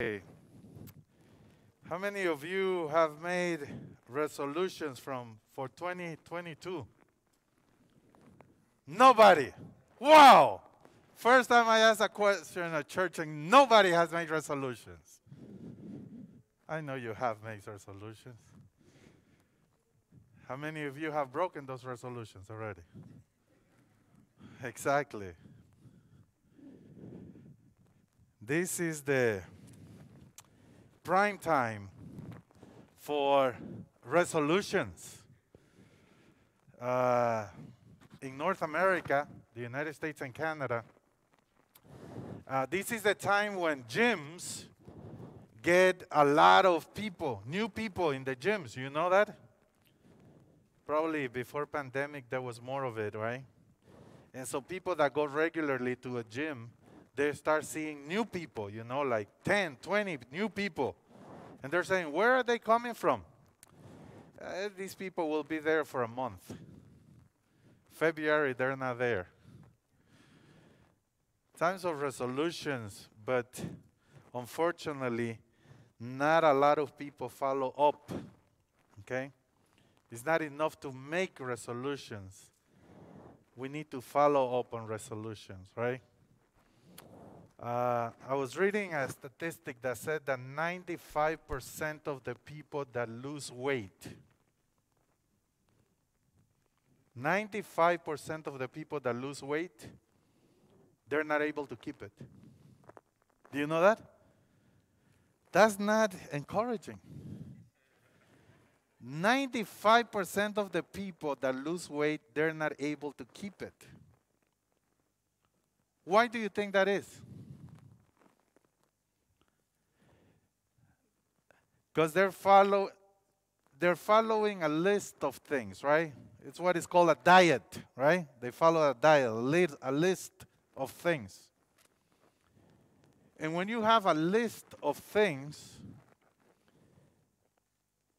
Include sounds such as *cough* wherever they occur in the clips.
Okay. How many of you have made resolutions from for 2022? Nobody. Wow. First time I asked a question at church and nobody has made resolutions. I know you have made resolutions. How many of you have broken those resolutions already? Exactly. This is the prime time for resolutions. Uh, in North America, the United States and Canada, uh, this is the time when gyms get a lot of people, new people in the gyms. You know that? Probably before pandemic, there was more of it, right? And so people that go regularly to a gym, they start seeing new people, you know, like 10, 20 new people. And they're saying, where are they coming from? Uh, these people will be there for a month. February, they're not there. Times of resolutions, but unfortunately, not a lot of people follow up. Okay? It's not enough to make resolutions. We need to follow up on resolutions, right? Uh, I was reading a statistic that said that 95% of the people that lose weight, 95% of the people that lose weight, they're not able to keep it. Do you know that? That's not encouraging. 95% of the people that lose weight, they're not able to keep it. Why do you think that is? Because they're, follow, they're following a list of things, right? It's what is called a diet, right? They follow a diet, a, li- a list of things. And when you have a list of things,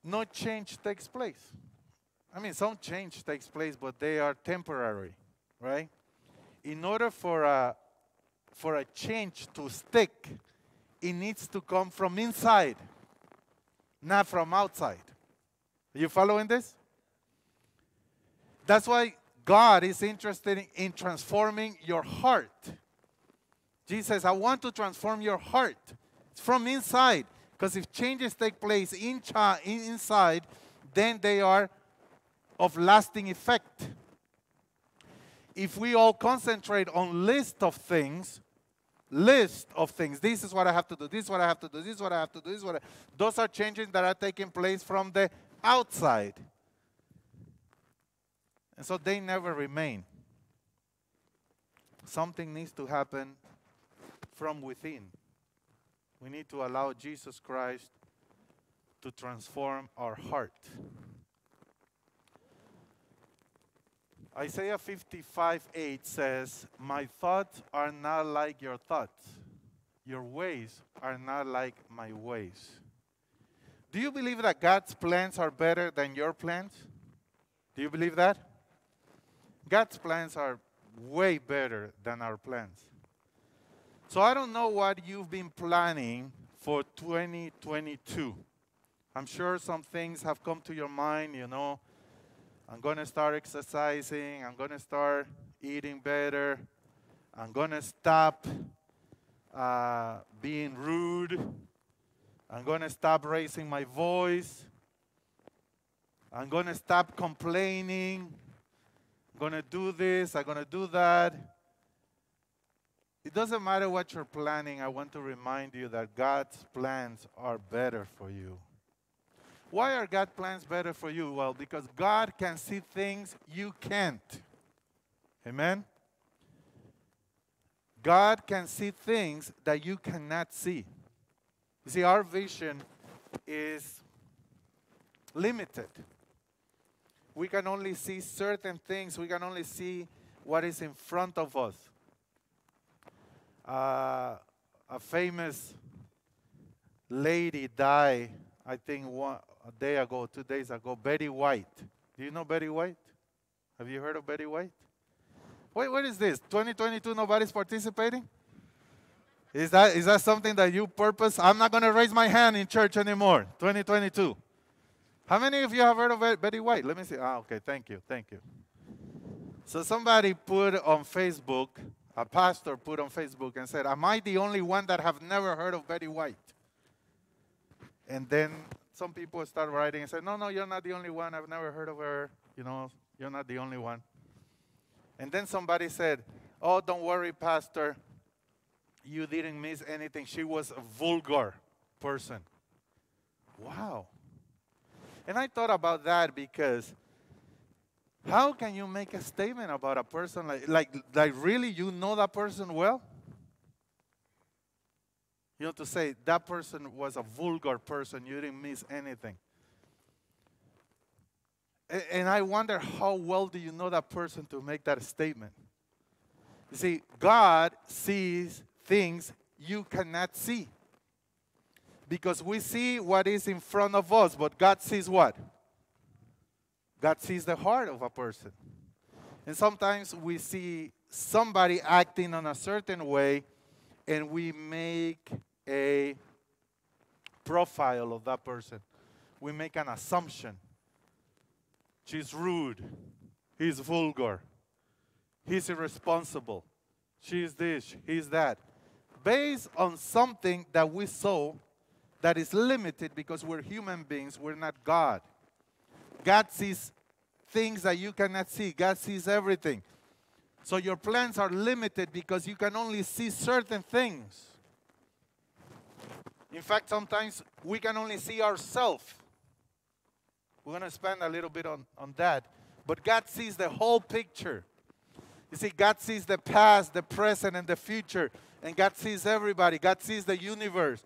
no change takes place. I mean, some change takes place, but they are temporary, right? In order for a, for a change to stick, it needs to come from inside, not from outside. Are you following this? That's why God is interested in, in transforming your heart. Jesus I want to transform your heart. It's from inside. Because if changes take place in inside, then they are of lasting effect. If we all concentrate on list of things, list of things, this is what I have to do, this is what I have to do, this is what I have to do, this is what I, those are changes that are taking place from the outside. And so they never remain. Something needs to happen from within. We need to allow Jesus Christ to transform our heart. Isaiah 55 8 says, My thoughts are not like your thoughts, your ways are not like my ways. Do you believe that God's plans are better than your plans? Do you believe that? God's plans are way better than our plans. So I don't know what you've been planning for 2022. I'm sure some things have come to your mind, you know. I'm going to start exercising, I'm going to start eating better, I'm going to stop uh, being rude, I'm going to stop raising my voice, I'm going to stop complaining, I'm going to do this, I'm going to do that. It doesn't matter what you're planning, I want to remind you that God's plans are better for you. Why are God's plans better for you? Well, because God can see things you can't. Amen? God can see things that you cannot see. You see, our vision is limited. We can only see certain things, we can only see what is in front of us. Uh, a famous lady died, I think, one, a day ago, two days ago, Betty White. Do you know Betty White? Have you heard of Betty White? Wait, what is this? 2022, nobody's participating? Is that, is that something that you purpose? I'm not going to raise my hand in church anymore, 2022. How many of you have heard of Betty White? Let me see. Ah, okay, thank you, thank you. So somebody put on Facebook, a pastor put on Facebook and said, Am I the only one that have never heard of Betty White? And then some people start writing and say, No, no, you're not the only one. I've never heard of her. You know, you're not the only one. And then somebody said, Oh, don't worry, Pastor. You didn't miss anything. She was a vulgar person. Wow. And I thought about that because how can you make a statement about a person like, like, like really you know that person well? You know, to say that person was a vulgar person, you didn't miss anything. And I wonder how well do you know that person to make that statement? You see, God sees things you cannot see. Because we see what is in front of us, but God sees what? God sees the heart of a person. And sometimes we see somebody acting in a certain way and we make a profile of that person. We make an assumption. She's rude. He's vulgar. He's irresponsible. She's this. He's that. Based on something that we saw that is limited because we're human beings, we're not God. God sees things that you cannot see, God sees everything. So your plans are limited because you can only see certain things. In fact, sometimes we can only see ourselves. We're going to spend a little bit on, on that. But God sees the whole picture. You see, God sees the past, the present, and the future. And God sees everybody. God sees the universe.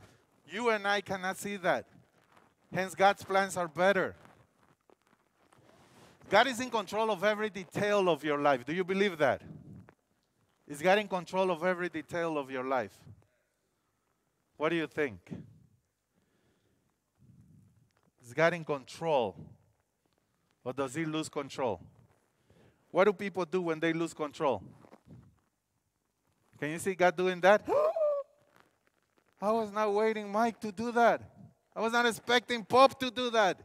You and I cannot see that. Hence, God's plans are better. God is in control of every detail of your life. Do you believe that? Is God in control of every detail of your life? What do you think? Is God in control? Or does he lose control? What do people do when they lose control? Can you see God doing that? *gasps* I was not waiting Mike to do that. I was not expecting Pop to do that.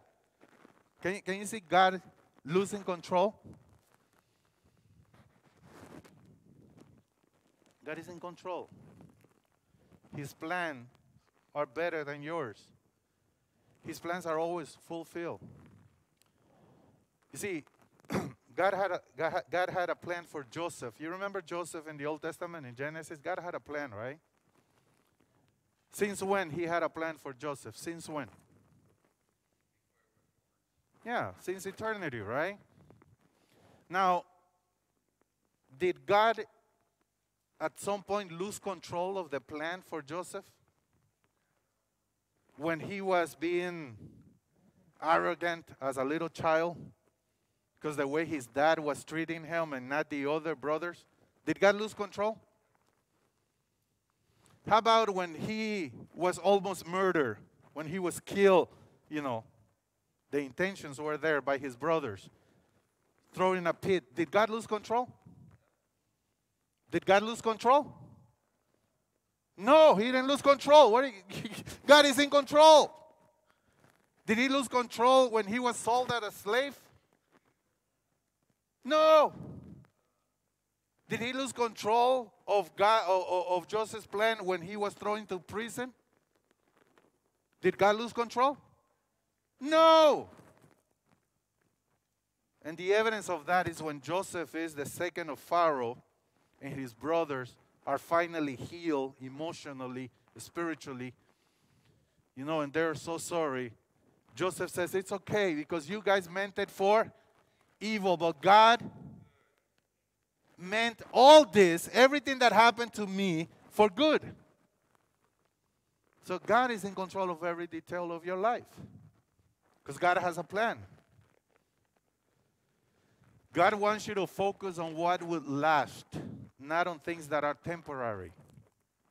Can you, can you see God losing control? God is in control. His plans are better than yours. His plans are always fulfilled. You see, *clears throat* God had, a, God, God had a plan for Joseph. You remember Joseph in the Old Testament in Genesis? God had a plan, right? Since when he had a plan for Joseph? Since when? Yeah, since eternity, right? Now, did God at some point lose control of the plan for Joseph? When he was being arrogant as a little child? Because the way his dad was treating him and not the other brothers? Did God lose control? How about when he was almost murdered, when he was killed, you know, the intentions were there by his brothers. Thrown in a pit. Did God lose control? Did God lose control? No, he didn't lose control. What *laughs* God is in control. Did he lose control when he was sold as a slave? No. Did he lose control of God of, of Joseph's plan when he was thrown into prison? Did God lose control? No. And the evidence of that is when Joseph is the second of Pharaoh and his brothers are finally healed emotionally, spiritually. You know, and they're so sorry. Joseph says, It's okay because you guys meant it for evil, but God meant all this, everything that happened to me, for good. So God is in control of every detail of your life. Because God has a plan. God wants you to focus on what will last, not on things that are temporary.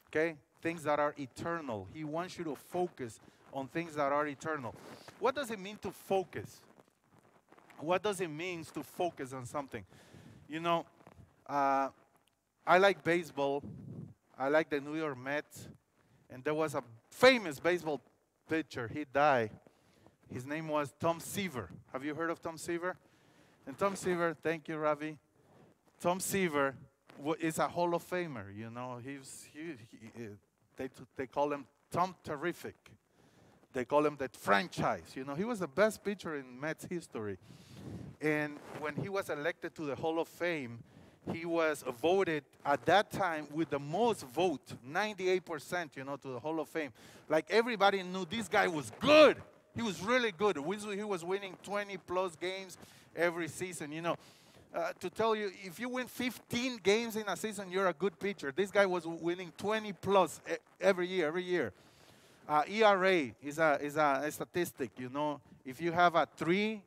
Okay? Things that are eternal. He wants you to focus on things that are eternal. What does it mean to focus? What does it mean to focus on something? You know, uh, I like baseball. I like the New York Mets. And there was a famous baseball pitcher. He died. His name was Tom Seaver. Have you heard of Tom Seaver? And Tom Seaver, thank you, Ravi. Tom Seaver is a Hall of Famer. You know, he's he, he, they they call him Tom Terrific. They call him the franchise. You know, he was the best pitcher in Mets history. And when he was elected to the Hall of Fame, he was voted at that time with the most vote, 98%, you know, to the Hall of Fame. Like everybody knew this guy was good. He was really good. He was winning 20 plus games every season, you know. Uh, to tell you, if you win 15 games in a season, you're a good pitcher. This guy was winning 20 plus every year, every year. Uh, ERA is a, is a, a statistic, you know. If you have a 3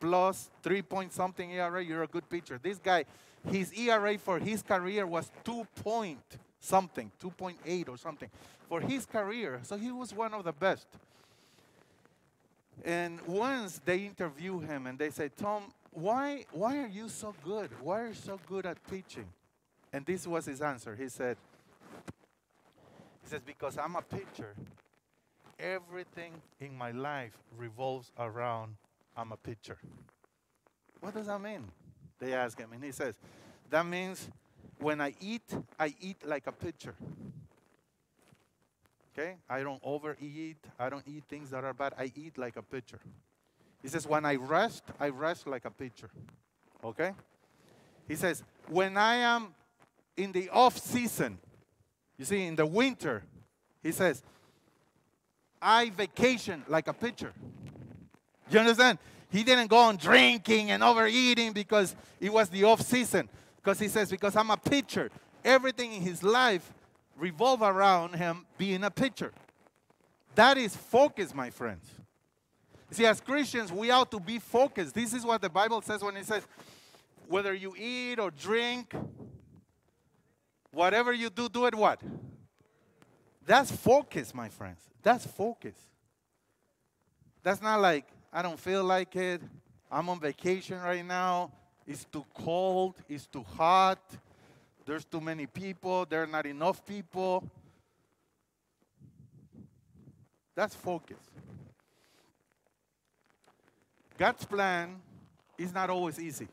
plus 3 point something ERA, you're a good pitcher. This guy, his ERA for his career was 2 point something, 2.8 or something for his career. So he was one of the best. And once they interview him and they say, Tom, why, why are you so good? Why are you so good at pitching? And this was his answer. He said, he says, because I'm a pitcher. Everything in my life revolves around I'm a pitcher. What does that mean? They ask him, and he says, That means when I eat, I eat like a pitcher. Okay? I don't overeat. I don't eat things that are bad. I eat like a pitcher. He says, When I rest, I rest like a pitcher. Okay? He says, When I am in the off season, you see, in the winter, he says, I vacation like a pitcher. You understand? He didn't go on drinking and overeating because it was the off season. Because he says, because I'm a pitcher. Everything in his life revolve around him being a pitcher. That is focus, my friends. See, as Christians, we ought to be focused. This is what the Bible says when it says, whether you eat or drink, whatever you do, do it what? That's focus, my friends. That's focus. That's not like, I don't feel like it. I'm on vacation right now. It's too cold. It's too hot. There's too many people. There are not enough people. That's focus. God's plan is not always easy.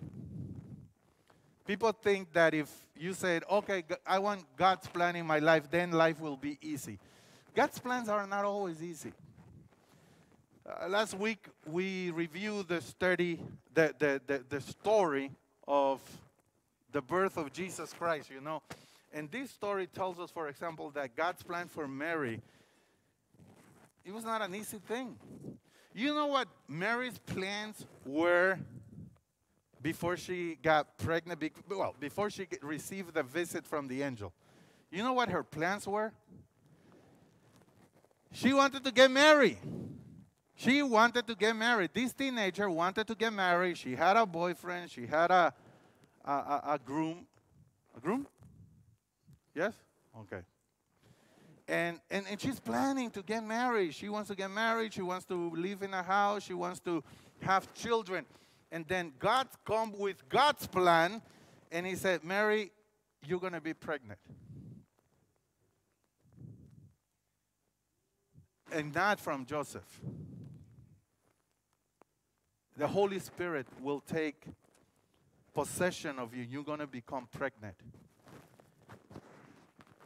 People think that if you said, okay, I want God's plan in my life, then life will be easy. God's plans are not always easy. Uh, last week we reviewed the study, the, the, the, the story of the birth of Jesus Christ, you know. And this story tells us, for example, that God's plan for Mary, it was not an easy thing. You know what Mary's plans were before she got pregnant? Well, before she received the visit from the angel. You know what her plans were? She wanted to get married. She wanted to get married. This teenager wanted to get married. She had a boyfriend. She had a, a, a, a groom. A groom? Yes? Okay. And, and, and she's planning to get married. She wants to get married. She wants to live in a house. She wants to have children. And then God come with God's plan, and He said, Mary, you're going to be pregnant. And not from Joseph the Holy Spirit will take possession of you. You're going to become pregnant.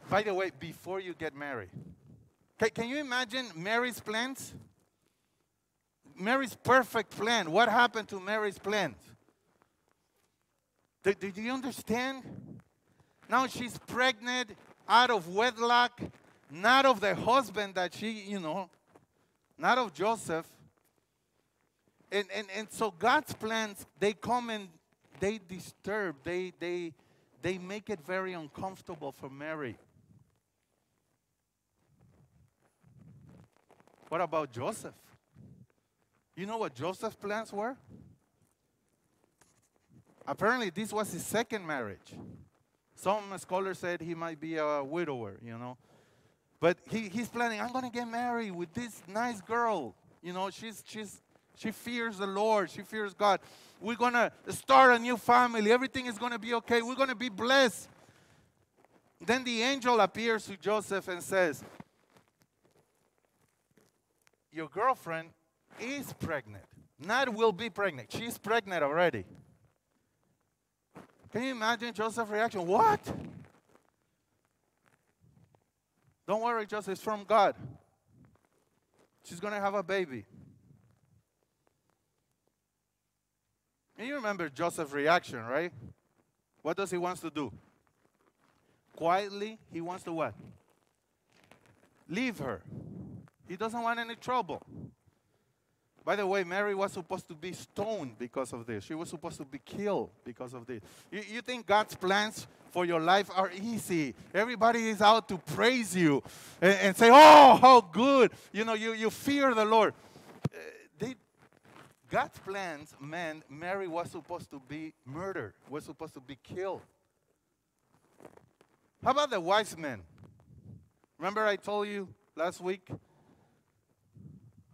By the way, before you get married, can, can you imagine Mary's plans? Mary's perfect plan. What happened to Mary's plans? Do, do you understand? Now she's pregnant out of wedlock, not of the husband that she, you know, not of Joseph and, and, and so God's plans, they come and they disturb, they, they, they make it very uncomfortable for Mary. What about Joseph? You know what Joseph's plans were? Apparently, this was his second marriage. Some scholars said he might be a widower, you know. But he, he's planning, I'm going to get married with this nice girl. You know, she's, she's she fears the Lord. She fears God. We're going to start a new family. Everything is going to be okay. We're going to be blessed. Then the angel appears to Joseph and says, Your girlfriend is pregnant. Not will be pregnant. She's pregnant already. Can you imagine Joseph's reaction? What? Don't worry, Joseph, it's from God. She's going to have a baby. You remember Joseph's reaction, right? What does he wants to do? Quietly, he wants to what? Leave her. He doesn't want any trouble. By the way, Mary was supposed to be stoned because of this. She was supposed to be killed because of this. You, you think God's plans for your life are easy. Everybody is out to praise you and, and say, oh, how good. You know, you, you fear the Lord. God's plans meant Mary was supposed to be murdered, was supposed to be killed. How about the wise men? Remember I told you last week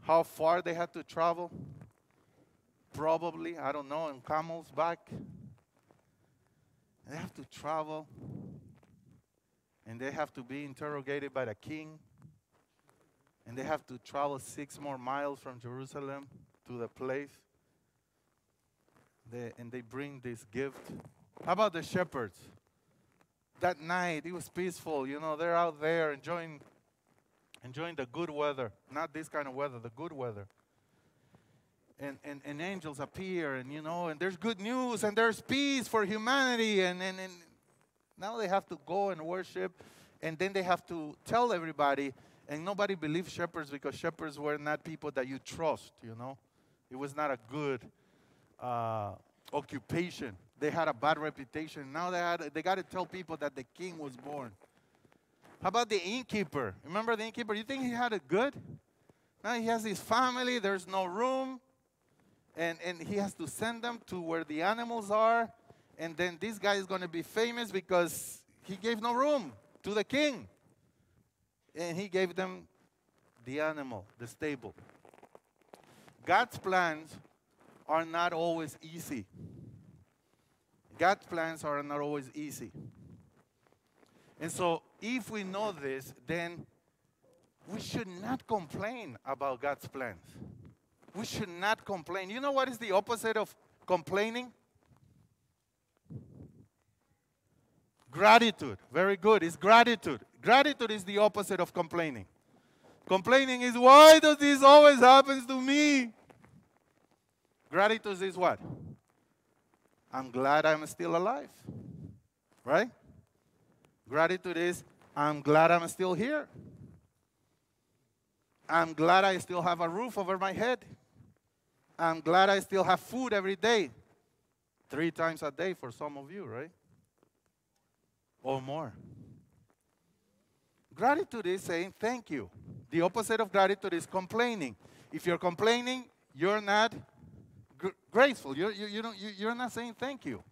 how far they had to travel? Probably, I don't know, in camels back. They have to travel and they have to be interrogated by the king. And they have to travel six more miles from Jerusalem to the place. They, and they bring this gift. How about the shepherds? That night, it was peaceful. You know, they're out there enjoying enjoying the good weather, not this kind of weather, the good weather. And, and, and angels appear, and you know, and there's good news, and there's peace for humanity, and, and, and now they have to go and worship, and then they have to tell everybody, and nobody believes shepherds because shepherds were not people that you trust, you know. It was not a good uh, occupation. They had a bad reputation. Now they, had, they got to tell people that the king was born. How about the innkeeper? Remember the innkeeper? You think he had it good? Now he has his family, there's no room, and, and he has to send them to where the animals are. And then this guy is going to be famous because he gave no room to the king. And he gave them the animal, the stable. God's plans are not always easy. God's plans are not always easy. And so, if we know this, then we should not complain about God's plans. We should not complain. You know what is the opposite of complaining? Gratitude. Very good. It's gratitude. Gratitude is the opposite of complaining. Complaining is why does this always happen to me? Gratitude is what? I'm glad I'm still alive. Right? Gratitude is, I'm glad I'm still here. I'm glad I still have a roof over my head. I'm glad I still have food every day. Three times a day for some of you, right? Or more. Gratitude is saying thank you. The opposite of gratitude is complaining. If you're complaining, you're not gr- graceful. You're, you, you don't, you, you're not saying thank you.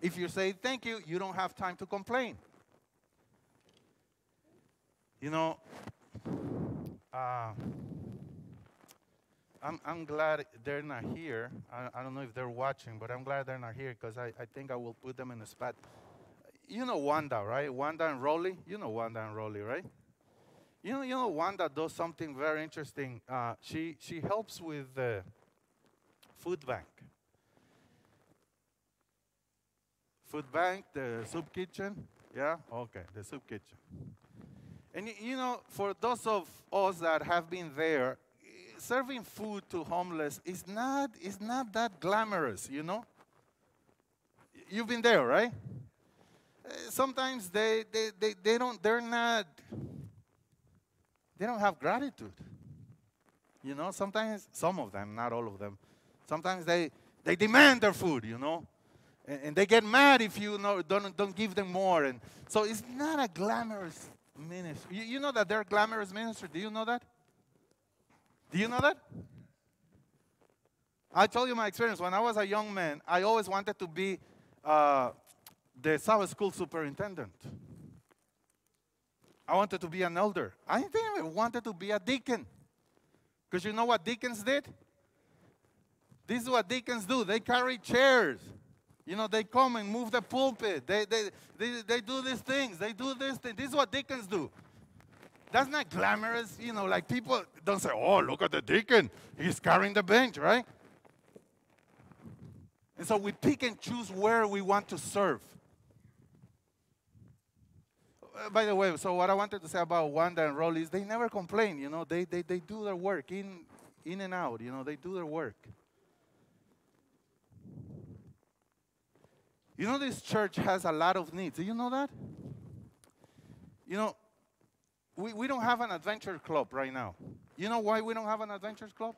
If you say thank you, you don't have time to complain. You know, uh, I'm, I'm glad they're not here. I, I don't know if they're watching, but I'm glad they're not here because I, I think I will put them in a spot. You know Wanda, right? Wanda and Rolly? You know Wanda and Rolly, right? You know, you know Wanda does something very interesting. Uh, she, she helps with the food bank. Food bank, the soup kitchen. Yeah? Okay, the soup kitchen. And you know, for those of us that have been there, serving food to homeless is not is not that glamorous, you know. You've been there, right? Uh, sometimes they, they, they, they don't they're not they don't have gratitude. You know, sometimes some of them, not all of them, sometimes they they demand their food, you know. And, and they get mad if you know, don't, don't give them more. And so it's not a glamorous ministry. You, you know that they're glamorous ministry. Do you know that? Do you know that? I told you my experience. When I was a young man, I always wanted to be uh, the Sabbath school superintendent. I wanted to be an elder. I didn't even wanted to be a deacon. Because you know what deacons did? This is what deacons do. They carry chairs. You know, they come and move the pulpit. They, they, they, they do these things. They do this thing. This is what deacons do. That's not glamorous. You know, like people don't say, oh, look at the deacon. He's carrying the bench, right? And so we pick and choose where we want to serve. Uh, by the way, so what I wanted to say about Wanda and Rolly is they never complain, you know, they, they, they do their work in, in and out, you know, they do their work. You know, this church has a lot of needs. Do you know that? You know, we, we don't have an adventure club right now. You know why we don't have an adventure club?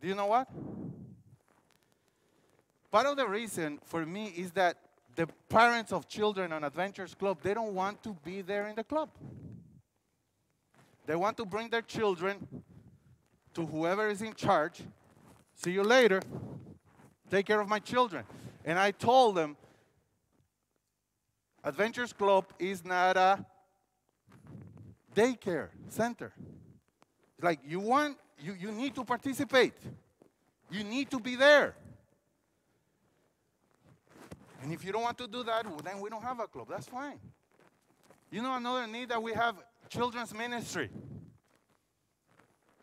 Do you know what? Part of the reason for me is that the parents of children on Adventures Club, they don't want to be there in the club. They want to bring their children to whoever is in charge. See you later. Take care of my children. And I told them, Adventures Club is not a daycare center. It's like you want, you, you need to participate. You need to be there. And if you don't want to do that, well, then we don't have a club. That's fine. You know another need that we have children's ministry.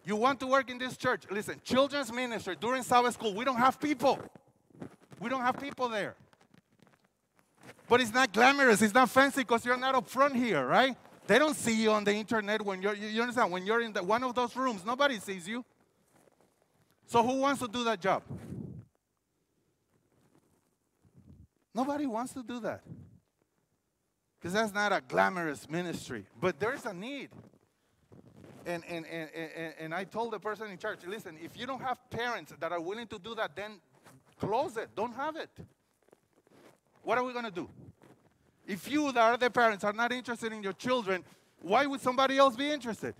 You want to work in this church? Listen, children's ministry during Sabbath school, we don't have people. We don't have people there. But it's not glamorous, it's not fancy because you're not up front here, right? They don't see you on the internet when you're, you understand, when you're in the, one of those rooms, nobody sees you. So who wants to do that job? Nobody wants to do that. Because that's not a glamorous ministry. But there's a need. And, and, and, and, and I told the person in church, listen, if you don't have parents that are willing to do that, then close it. Don't have it. What are we going to do? If you, the other parents, are not interested in your children, why would somebody else be interested?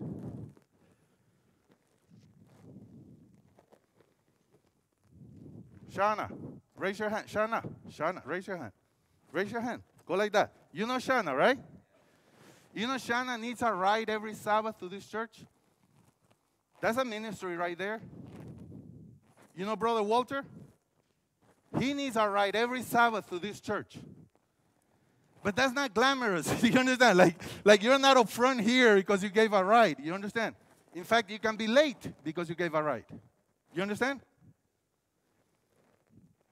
Shana, raise your hand. Shana, Shana, raise your hand. Raise your hand. Go like that. You know Shana, right? You know Shanna needs a ride every Sabbath to this church? That's a ministry right there. You know Brother Walter? He needs a ride every Sabbath to this church. But that's not glamorous. *laughs* you understand? Like, like you're not up front here because you gave a ride. You understand? In fact, you can be late because you gave a ride. You understand?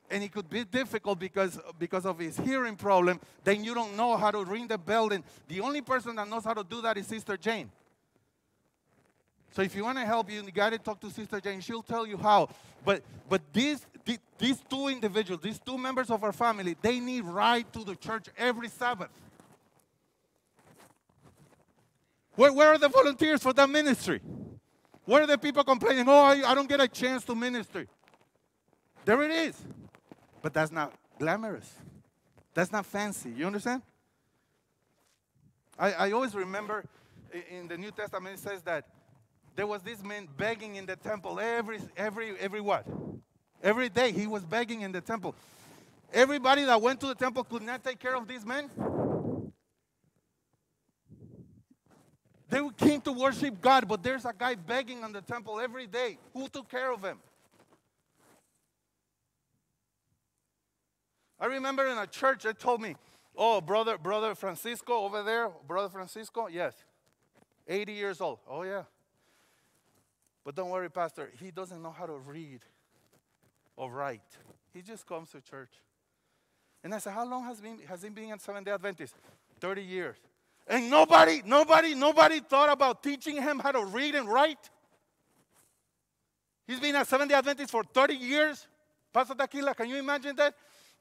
And it could be difficult because, because of his hearing problem, then you don't know how to ring the bell. And the only person that knows how to do that is Sister Jane. So if you want to help you, you got to talk to Sister Jane. She'll tell you how. But but these these two individuals, these two members of our family, they need ride to the church every Sabbath. Where, where are the volunteers for that ministry? Where are the people complaining, oh, I, I don't get a chance to minister? There it is. But that's not glamorous. That's not fancy. You understand? I, I always remember in the New Testament it says that there was this man begging in the temple every every every what? Every day he was begging in the temple. Everybody that went to the temple could not take care of these men. They came to worship God, but there's a guy begging on the temple every day. Who took care of him? I remember in a church they told me, "Oh, brother, brother Francisco over there, brother Francisco, yes, 80 years old. Oh yeah. But don't worry, pastor, he doesn't know how to read or write. He just comes to church." And I said, "How long has been has he been at Seventh Day Adventist? 30 years." And nobody, nobody, nobody thought about teaching him how to read and write. He's been at Seventh Day Adventist for 30 years. Pastor Daquila, can you imagine that?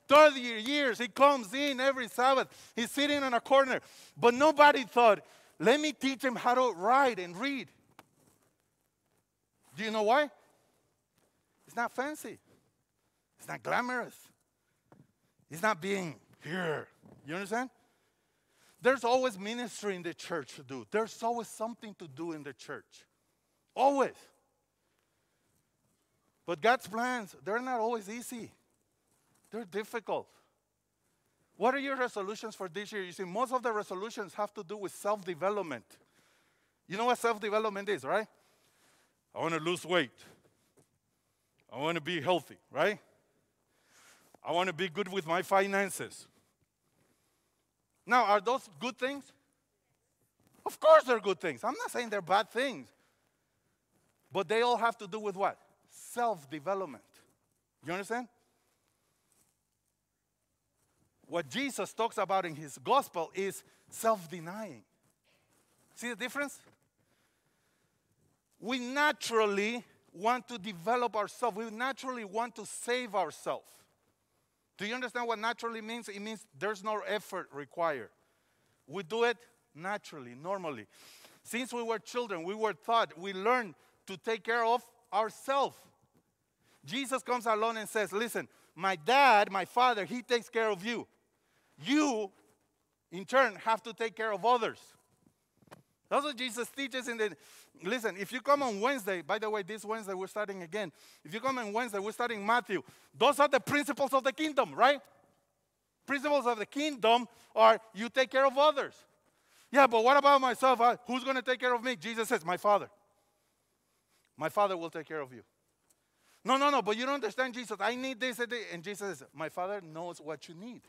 30 years. He comes in every Sabbath. He's sitting in a corner. But nobody thought, let me teach him how to write and read. Do you know why? It's not fancy. It's not glamorous. It's not being here. You understand? There's always ministry in the church to do. There's always something to do in the church. Always. But God's plans, they're not always easy. They're difficult. What are your resolutions for this year? You see, most of the resolutions have to do with self development. You know what self development is, right? I want to lose weight. I want to be healthy, right? I want to be good with my finances. Now, are those good things? Of course, they're good things. I'm not saying they're bad things. But they all have to do with what? Self development. You understand? What Jesus talks about in his gospel is self denying. See the difference? We naturally want to develop ourselves, we naturally want to save ourselves. Do you understand what naturally means? It means there's no effort required. We do it naturally, normally. Since we were children, we were taught, we learned to take care of ourselves. Jesus comes along and says, Listen, my dad, my father, he takes care of you. You, in turn, have to take care of others. That's what Jesus teaches in the. Listen, if you come on Wednesday, by the way, this Wednesday we're starting again. If you come on Wednesday, we're starting Matthew. Those are the principles of the kingdom, right? Principles of the kingdom are you take care of others. Yeah, but what about myself? Who's going to take care of me? Jesus says, My Father. My Father will take care of you. No, no, no, but you don't understand Jesus. I need this and, this. and Jesus says, My Father knows what you need.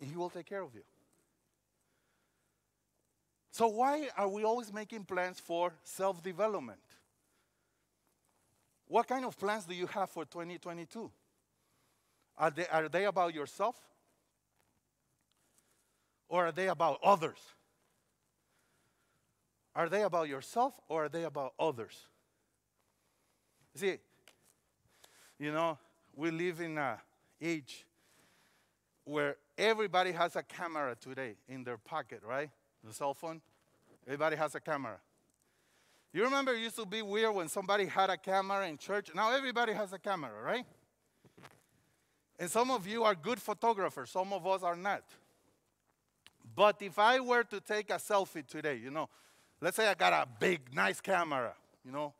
He will take care of you. So, why are we always making plans for self development? What kind of plans do you have for 2022? Are they, are they about yourself? Or are they about others? Are they about yourself or are they about others? See, you know, we live in an age where everybody has a camera today in their pocket, right? the cell phone. Everybody has a camera. You remember it used to be weird when somebody had a camera in church? Now everybody has a camera, right? And some of you are good photographers, some of us are not. But if I were to take a selfie today, you know, let's say I got a big, nice camera, you know,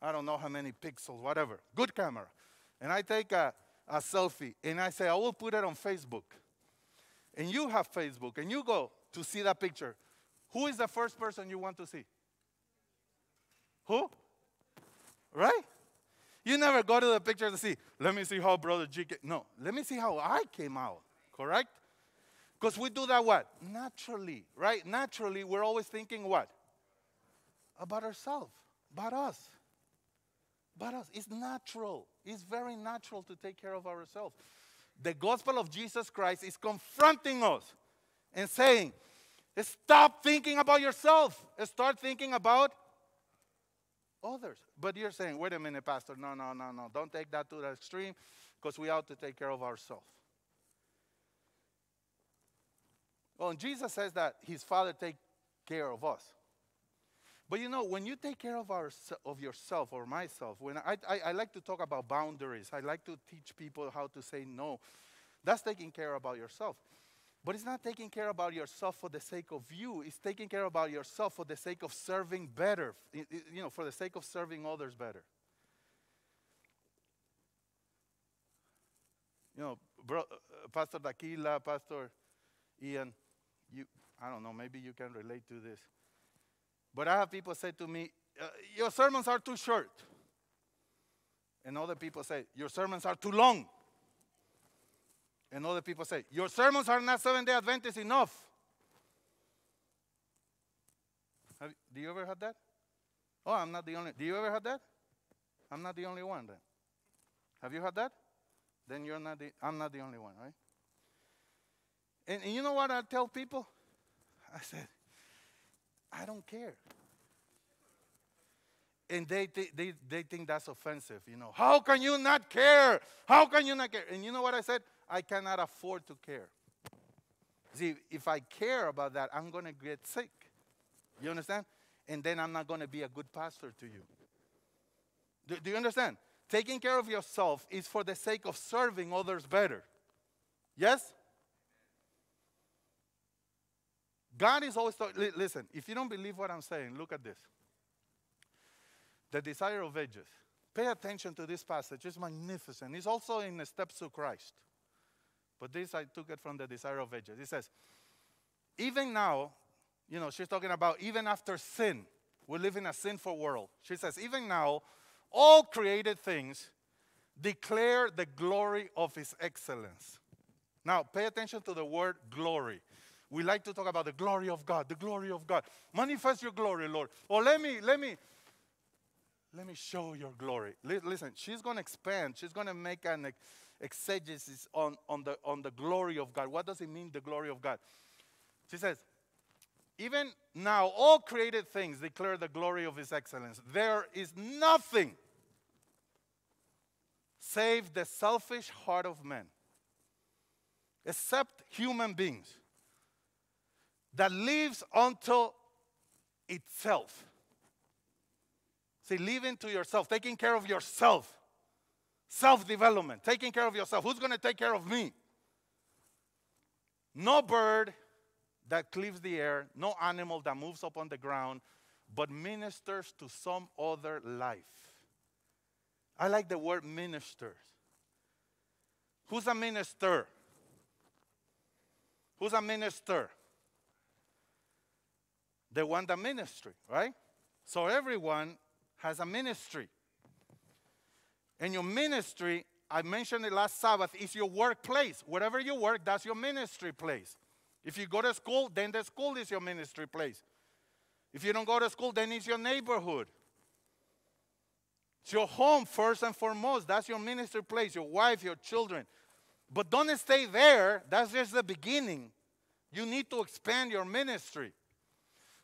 I don't know how many pixels, whatever, good camera. And I take a, a selfie and I say, I will put it on Facebook. And you have Facebook and you go, to see that picture, who is the first person you want to see? Who? Right? You never go to the picture to see, let me see how Brother G came. No, let me see how I came out, correct? Because we do that what? Naturally, right? Naturally, we're always thinking what? About ourselves, about us. About us. It's natural. It's very natural to take care of ourselves. The gospel of Jesus Christ is confronting us and saying, Stop thinking about yourself. Start thinking about others. But you're saying, wait a minute, Pastor. No, no, no, no. Don't take that to the extreme because we ought to take care of ourselves. Well, Jesus says that his Father take care of us. But you know, when you take care of, our, of yourself or myself, when I, I, I like to talk about boundaries, I like to teach people how to say no. That's taking care about yourself. But it's not taking care about yourself for the sake of you. It's taking care about yourself for the sake of serving better, you know, for the sake of serving others better. You know, bro, uh, Pastor Daquila, Pastor Ian, you, I don't know, maybe you can relate to this. But I have people say to me, uh, your sermons are too short. And other people say, your sermons are too long. And other people say, Your sermons are not Seventh day Adventist enough. Have, do you ever had that? Oh, I'm not the only. Do you ever had that? I'm not the only one then. Have you had that? Then you're not the, I'm not the only one, right? And, and you know what I tell people? I said, I don't care. And they, they, they, they think that's offensive, you know. How can you not care? How can you not care? And you know what I said? I cannot afford to care. See, if I care about that, I'm going to get sick. You understand? And then I'm not going to be a good pastor to you. Do, do, you understand? Taking care of yourself is for the sake of serving others better. Yes? God is always talking. Listen, if you don't believe what I'm saying, look at this. The desire of ages. Pay attention to this passage. It's magnificent. It's also in the steps to Christ. But this I took it from the Desire of Ages. It says, even now, you know, she's talking about even after sin, we live in a sinful world. She says, even now, all created things declare the glory of his excellence. Now, pay attention to the word glory. We like to talk about the glory of God, the glory of God. Manifest your glory, Lord. Or let me, let me, let me show your glory. listen, she's going to expand. She's going to make an exegesis on, on, the, on the glory of God. What does it mean, the glory of God? She says, even now, all created things declare the glory of His excellence. There is nothing save the selfish heart of man, except human beings, that lives unto itself. See, living to yourself, taking care of yourself, self development, taking care of yourself. Who's going to take care of me? No bird that cleaves the air, no animal that moves up on the ground, but ministers to some other life. I like the word ministers. Who's a minister? Who's a minister? The one that ministry, right? So everyone has a ministry. And your ministry, I mentioned it last Sabbath, is your workplace. Wherever you work, that's your ministry place. If you go to school, then the school is your ministry place. If you don't go to school, then it's your neighborhood. It's your home first and foremost. That's your ministry place, your wife, your children. But don't stay there. That's just the beginning. You need to expand your ministry.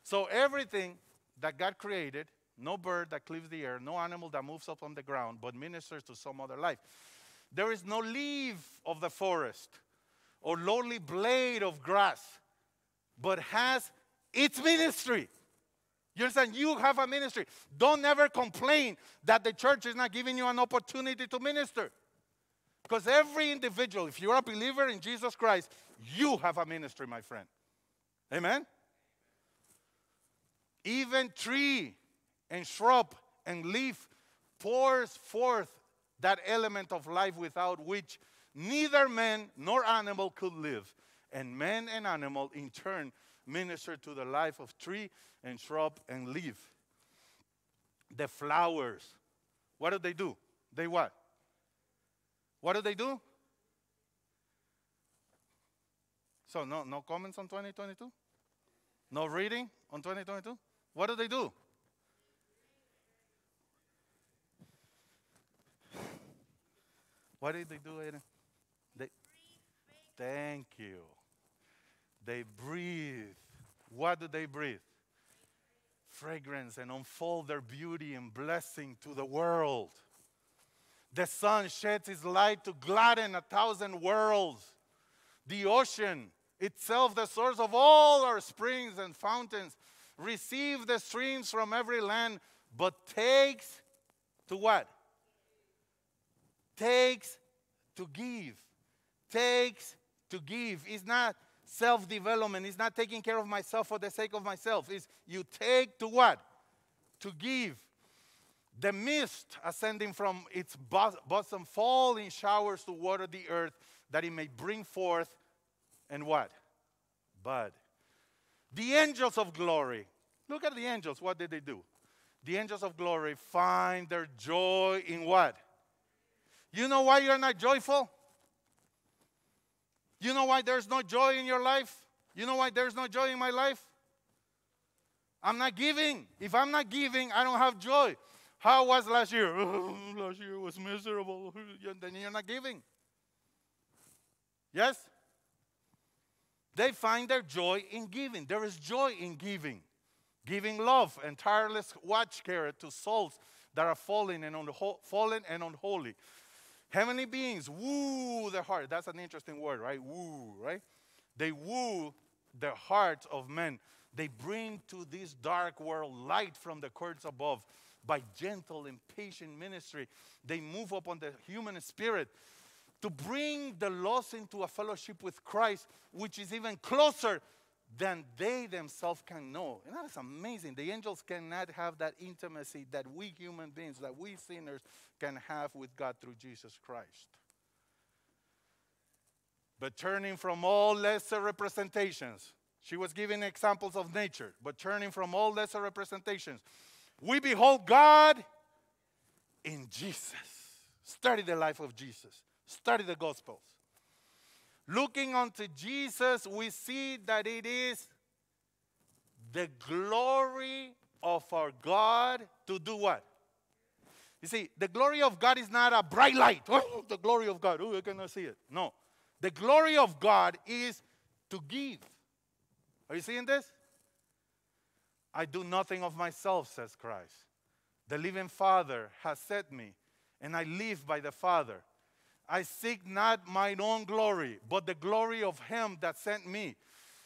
So everything that God created, no bird that cleaves the air, no animal that moves up on the ground, but ministers to some other life. There is no leaf of the forest or lonely blade of grass, but has its ministry. You understand? You have a ministry. Don't ever complain that the church is not giving you an opportunity to minister. Because every individual, if you're a believer in Jesus Christ, you have a ministry, my friend. Amen? Even tree and shrub and leaf pours forth that element of life without which neither man nor animal could live. And man and animal in turn minister to the life of tree and shrub and leaf. The flowers, what do they do? They what? What do they do? So no no comments on 2022? No reading on 2022? What do they do? What did they do, Aiden? They, thank you. They breathe. What do they breathe? Fragrance and unfold their beauty and blessing to the world. The sun sheds its light to gladden a thousand worlds. The ocean itself, the source of all our springs and fountains, receive the streams from every land, but takes to what? Takes to give. Takes to give. It's not self development. It's not taking care of myself for the sake of myself. It's you take to what? To give. The mist ascending from its bosom fall in showers to water the earth that it may bring forth and what? Bud. The angels of glory. Look at the angels. What did they do? The angels of glory find their joy in what? You know why you're not joyful? You know why there's no joy in your life? You know why there's no joy in my life? I'm not giving. If I'm not giving, I don't have joy. How was last year? *laughs* Last year was miserable. *laughs* then you're not giving. Yes? They find their joy in giving. There is joy in giving. Giving love and tireless watch care to souls that are fallen and, unho- fallen and unholy. Heavenly beings woo the heart. That's an interesting word, right? Woo, right? They woo the hearts of men. They bring to this dark world light from the courts above by gentle and patient ministry. They move upon the human spirit to bring the lost into a fellowship with Christ, which is even closer than they themselves can know. And that is amazing. The angels cannot have that intimacy that we human beings, that we sinners can have with God through Jesus Christ. But turning from all lesser representations, she was giving examples of nature, but turning from all lesser representations, we behold God in Jesus. Study the life of Jesus. Study the Gospels. Looking unto Jesus, we see that it is the glory of our God to do what? You see, the glory of God is not a bright light. Oh, the glory of God. Oh, I cannot see it. No. The glory of God is to give. Are you seeing this? I do nothing of myself, says Christ. The living Father has sent me, and I live by the Father. I seek not mine own glory, but the glory of Him that sent me.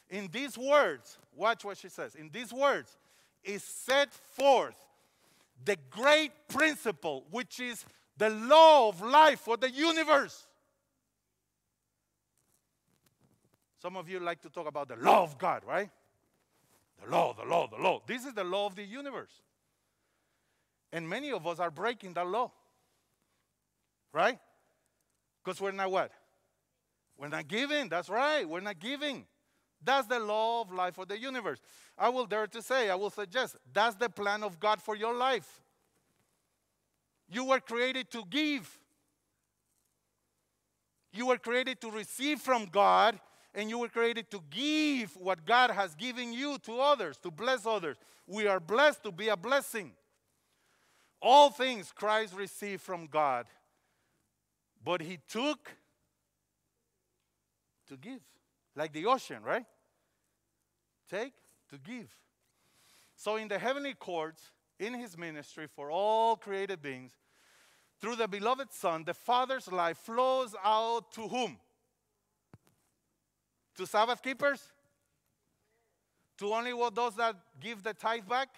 In these words, watch what she says. In these words is set forth the great principle, which is the law of life for the universe. Some of you like to talk about the law of God, right? The law, the law, the law. This is the law of the universe. And many of us are breaking that law. Right? Because we're not what? We're not giving. That's right. We're not giving. That's the law of life for the universe. I will dare to say, I will suggest, that's the plan of God for your life. You were created to give. You were created to receive from God and you were created to give what God has given you to others, to bless others. We are blessed to be a blessing. All things Christ received from God, but he took to give, like the ocean, right? Take to give. So, in the heavenly courts, in his ministry for all created beings, through the beloved Son, the Father's life flows out to whom? To Sabbath keepers? To only what those that give the tithe back?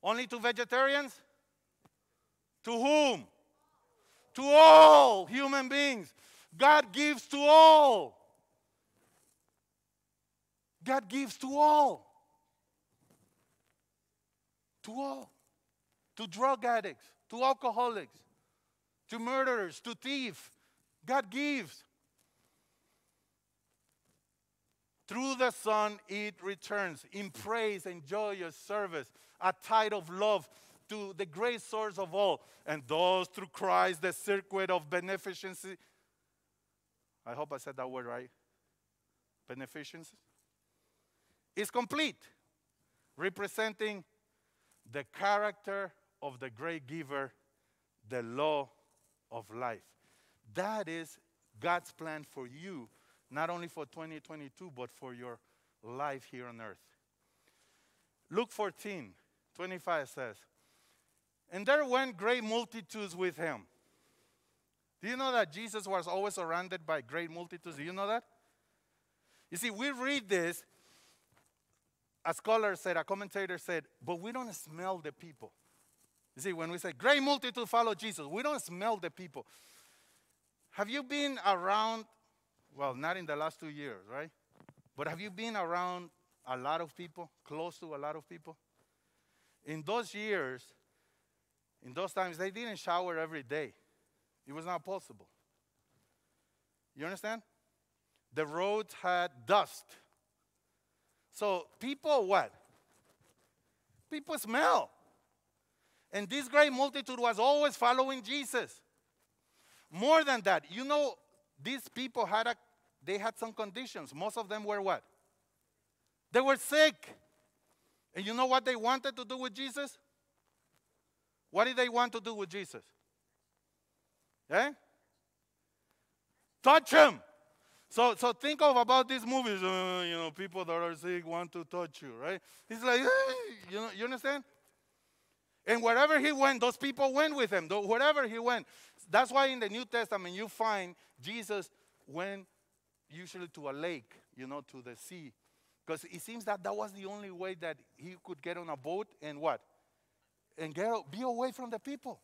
Only to vegetarians? To whom? To all human beings. God gives to all. God gives to all. To all. To drug addicts, to alcoholics, to murderers, to thieves, God gives. Through the Son, it returns in praise and joyous service, a tide of love to the great source of all. And those through Christ, the circuit of beneficency. I hope I said that word right. Beneficence is complete, representing the character of the great giver, the law of life. That is God's plan for you, not only for 2022, but for your life here on earth. Luke 14, 25 says, And there went great multitudes with him. Do you know that Jesus was always surrounded by great multitudes? Do you know that? You see, we read this, a scholar said, a commentator said, but we don't smell the people. You see, when we say great multitude follow Jesus, we don't smell the people. Have you been around, well, not in the last two years, right? But have you been around a lot of people, close to a lot of people? In those years, in those times, they didn't shower every day. It was not possible. You understand? The roads had dust. So people what? People smell. And this great multitude was always following Jesus. More than that, you know, these people had a, they had some conditions. Most of them were what? They were sick. And you know what they wanted to do with Jesus? What did they want to do with Jesus? Eh? Touch him. So, so think of about these movies. Uh, you know, people that are sick want to touch you, right? It's like, you know, you understand? And wherever he went, those people went with him. Wherever he went. That's why in the New Testament you find Jesus went usually to a lake, you know, to the sea. Because it seems that that was the only way that he could get on a boat and what? And get, be away from the people.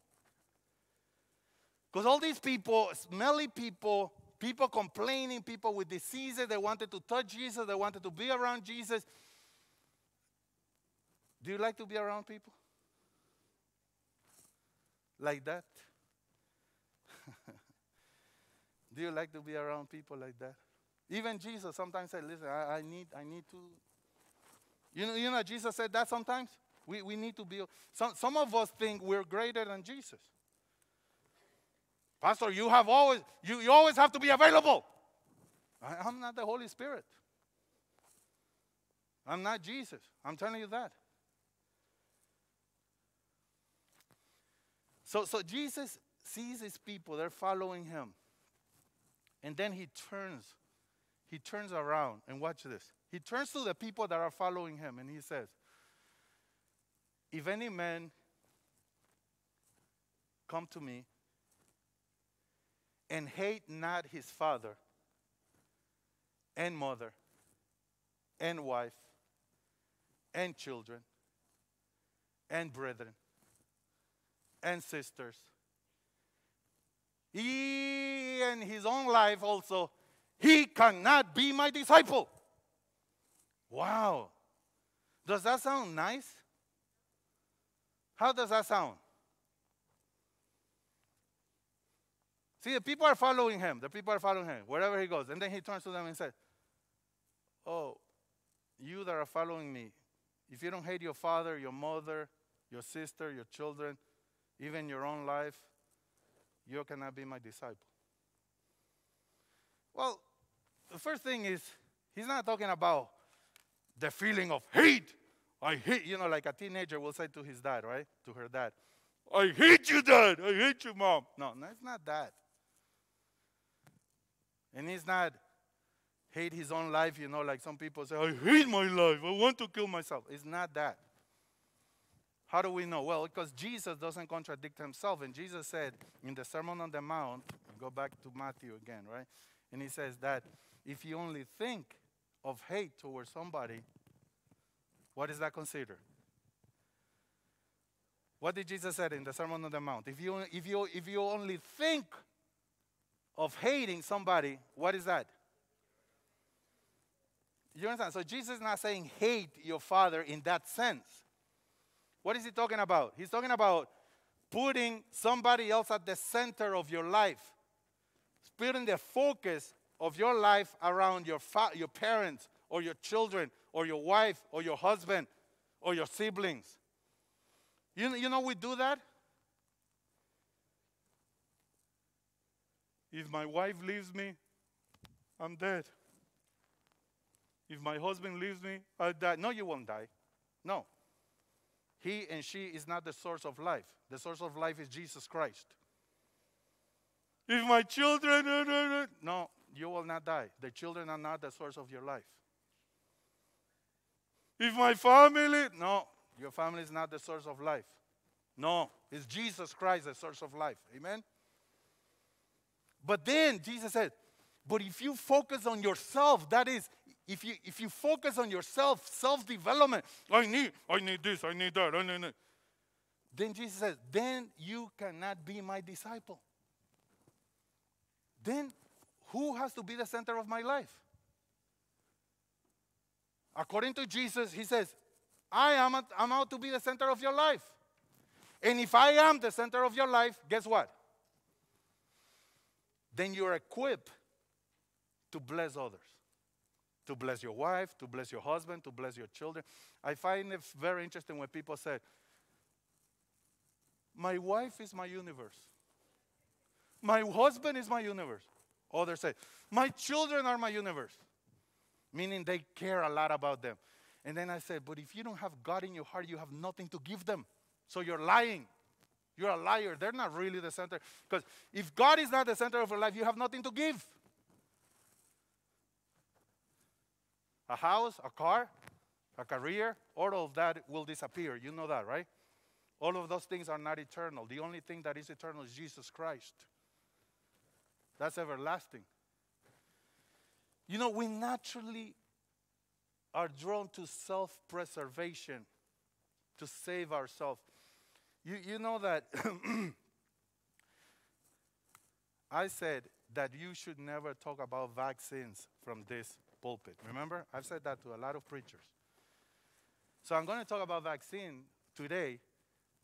Because all these people, smelly people, people complaining, people with diseases, they wanted to touch Jesus, they wanted to be around Jesus. Do you like to be around people? Like that? *laughs* Do you like to be around people like that? Even Jesus sometimes said, listen, I, I, need, I need to. You know, you know, Jesus said that sometimes? We, we need to be. Some, some of us think we're greater than Jesus. Pastor, you have always you, you always have to be available. I, I'm not the Holy Spirit. I'm not Jesus. I'm telling you that. So, so Jesus sees his people, they're following him. And then he turns, he turns around and watch this. He turns to the people that are following him and he says, If any man come to me and hate not his father and mother and wife and children and brethren and sisters. He and his own life also, he cannot be my disciple. Wow. Does that sound nice? How does that sound? See, the people are following him. The people are following him wherever he goes. And then he turns to them and says, Oh, you that are following me, if you don't hate your father, your mother, your sister, your children, even your own life, you cannot be my disciple. Well, the first thing is, he's not talking about the feeling of hate. I hate, you know, like a teenager will say to his dad, right? To her dad, I hate you, dad. I hate you, mom. No, no, it's not that. And he's not hate his own life, you know, like some people say, I hate my life. I want to kill myself. It's not that. How do we know? Well, because Jesus doesn't contradict himself. And Jesus said in the Sermon on the Mount, go back to Matthew again, right? And he says that if you only think of hate towards somebody, what is that considered? What did Jesus say in the Sermon on the Mount? If you, if you, if you only think of hating somebody, what is that? You understand? So Jesus is not saying hate your father in that sense. What is he talking about? He's talking about putting somebody else at the center of your life, putting the focus of your life around your, fa- your parents or your children or your wife or your husband or your siblings. You, you know, we do that. If my wife leaves me, I'm dead. If my husband leaves me, I'll die. No, you won't die. No. He and she is not the source of life. The source of life is Jesus Christ. If my children, no, you will not die. The children are not the source of your life. If my family, no, your family is not the source of life. No, it's Jesus Christ the source of life. Amen? But then Jesus said, but if you focus on yourself, that is, if you if you focus on yourself, self-development, I need, I need this, I need that, I need that. Then Jesus says, then you cannot be my disciple. Then who has to be the center of my life? According to Jesus, he says, I am a, I'm out to be the center of your life. And if I am the center of your life, guess what? Then you're equipped to bless others to bless your wife, to bless your husband, to bless your children. I find it very interesting when people say, My wife is my universe. My husband is my universe. Others say, My children are my universe. Meaning they care a lot about them. And then I said, But if you don't have God in your heart, you have nothing to give them. So you're lying. You're a liar. They're not really the center. Because if God is not the center of your life, you have nothing to give. a house, a car, a career, all of that will disappear. You know that, right? All of those things are not eternal. The only thing that is eternal is Jesus Christ. That's everlasting. You know, we naturally are drawn to self preservation, to save ourselves. You, you know that *clears throat* I said that you should never talk about vaccines from this pulpit. Remember? I've said that to a lot of preachers. So I'm going to talk about vaccine today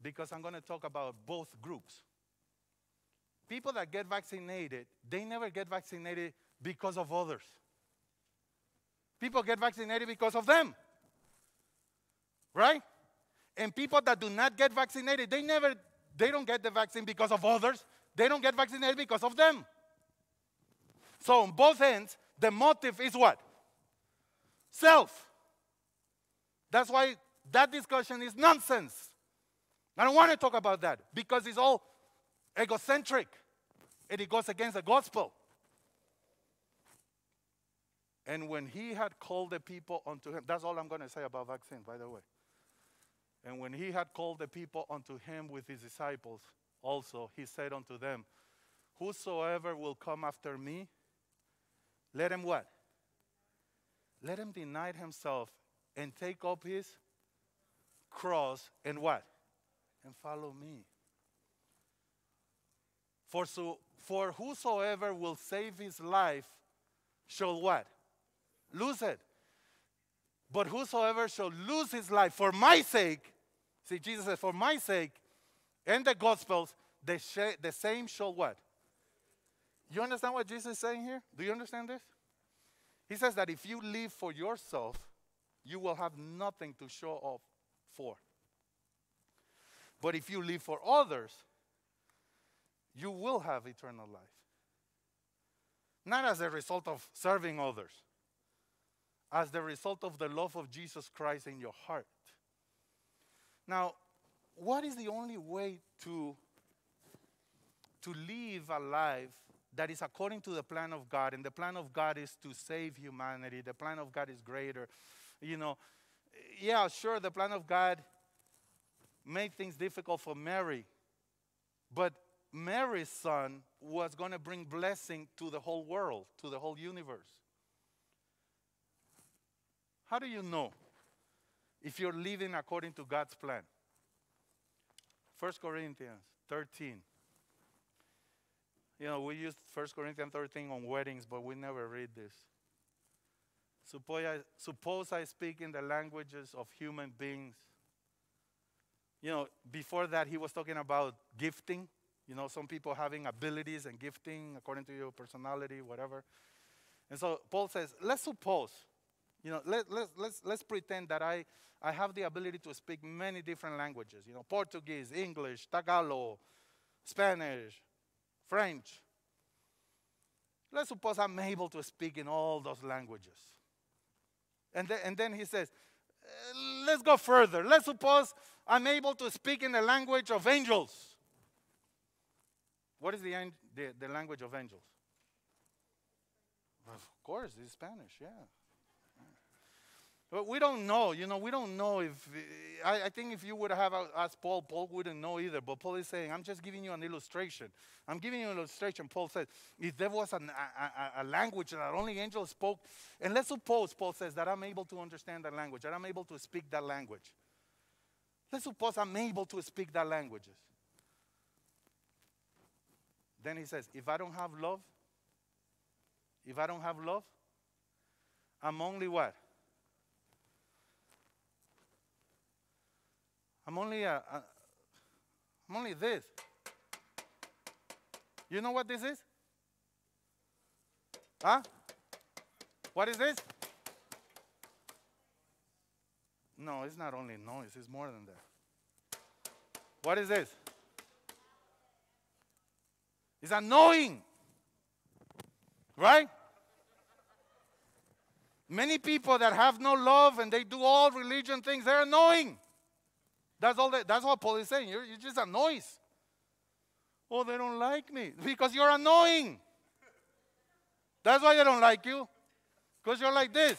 because I'm going to talk about both groups. People that get vaccinated, they never get vaccinated because of others. People get vaccinated because of them. Right? And people that do not get vaccinated, they never, they don't get the vaccine because of others. They don't get vaccinated because of them. So on both ends, the motive is what? Self. That's why that discussion is nonsense. I don't want to talk about that because it's all egocentric and it goes against the gospel. And when he had called the people unto him, that's all I'm going to say about vaccine, by the way. And when he had called the people unto him with his disciples, also he said unto them, Whosoever will come after me, let him what? Let him deny himself and take up his cross and what? And follow me. For, so, for whosoever will save his life shall what? Lose it. But whosoever shall lose his life for my sake, see, Jesus says, for my sake, and the Gospels, the, sh- the same shall what? You understand what Jesus is saying here? Do you understand this? He says that if you live for yourself, you will have nothing to show off for. But if you live for others, you will have eternal life. Not as a result of serving others, as the result of the love of Jesus Christ in your heart. Now, what is the only way to, to live a life that is according to the plan of God? And the plan of God is to save humanity. The plan of God is greater. You know, yeah, sure, the plan of God made things difficult for Mary, but Mary's son was going to bring blessing to the whole world, to the whole universe. How do you know if you're living according to God's plan? 1 Corinthians 13. You know, we use 1 Corinthians 13 on weddings, but we never read this. Suppose I, suppose I speak in the languages of human beings. You know, before that, he was talking about gifting. You know, some people having abilities and gifting according to your personality, whatever. And so Paul says, let's suppose, you know, let, let, let's, let's pretend that I, I have the ability to speak many different languages, you know, Portuguese, English, Tagalog, Spanish, French. Let's suppose I'm able to speak in all those languages. And, th- and then he says, uh, let's go further. Let's suppose I'm able to speak in the language of angels. What is the, the, the language of angels? Of course, it's Spanish, yeah. But we don't know, you know, we don't know if, I, I think if you would have uh, asked Paul, Paul wouldn't know either. But Paul is saying, I'm just giving you an illustration. I'm giving you an illustration. Paul says, if there was an, a, a, a language that only angels spoke, and let's suppose, Paul says, that I'm able to understand that language, that I'm able to speak that language. Let's suppose I'm able to speak that languages. Then he says, if I don't have love, if I don't have love, I'm only what? I'm only a, a I'm only this. You know what this is? Huh? What is this? No, it's not only noise, it's more than that. What is this? It's annoying. Right? Many people that have no love and they do all religion things, they're annoying. That's all. That, that's what Paul is saying. You're, you're just a noise. Oh, they don't like me *laughs* because you're annoying. That's why they don't like you, because you're like this.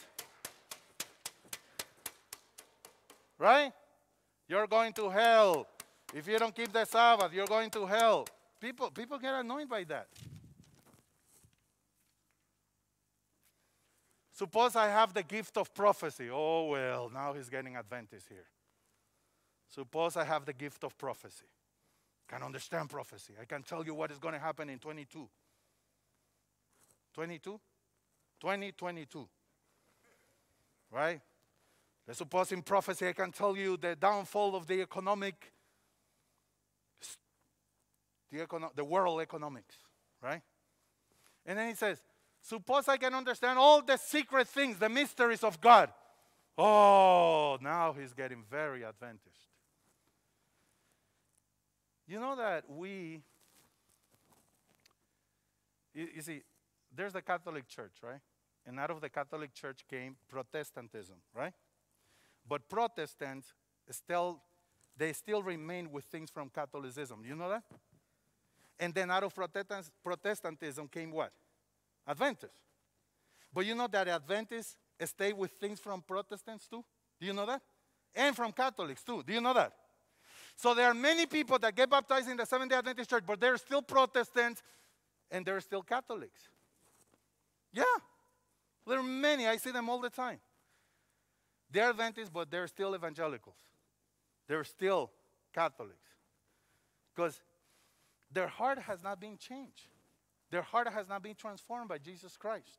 Right? You're going to hell. If you don't keep the Sabbath, you're going to hell. People, people get annoyed by that. Suppose I have the gift of prophecy. Oh, well, now he's getting Adventist here. Suppose I have the gift of prophecy. I can understand prophecy. I can tell you what is going to happen in 22. 22? 2022. Right? Let's suppose in prophecy I can tell you the downfall of the economic, the, econo- the world economics, right? And then he says, suppose I can understand all the secret things, the mysteries of God. Oh, now he's getting very Adventist. You know that we, you, you see, there's the Catholic Church, right? And out of the Catholic Church came Protestantism, right? But Protestants still, they still remain with things from Catholicism. You know that? And then out of Protestantism came what? Adventists. But you know that Adventists stay with things from Protestants too? Do you know that? And from Catholics too. Do you know that? So there are many people that get baptized in the Seventh day Adventist church, but they're still Protestants and they're still Catholics. Yeah. There are many. I see them all the time. They're Adventists, but they're still evangelicals. They're still Catholics. Because their heart has not been changed. Their heart has not been transformed by Jesus Christ.